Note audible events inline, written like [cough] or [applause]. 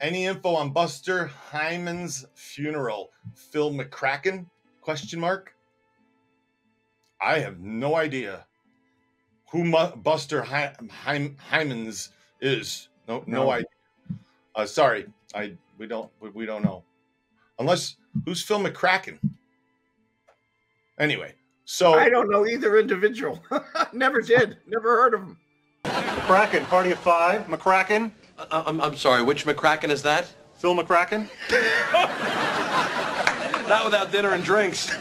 Any info on Buster Hyman's funeral? Phil McCracken? Question mark. I have no idea who Mu- Buster Hy- Hy- Hymans is. No, no, No. idea. Uh, sorry, I we don't we, we don't know. Unless who's Phil McCracken? Anyway, so I don't know either individual. [laughs] Never did. Never heard of him. McCracken, party of five. McCracken, I- I'm, I'm sorry, which McCracken is that? Phil McCracken. [laughs] Not without dinner and drinks. [laughs]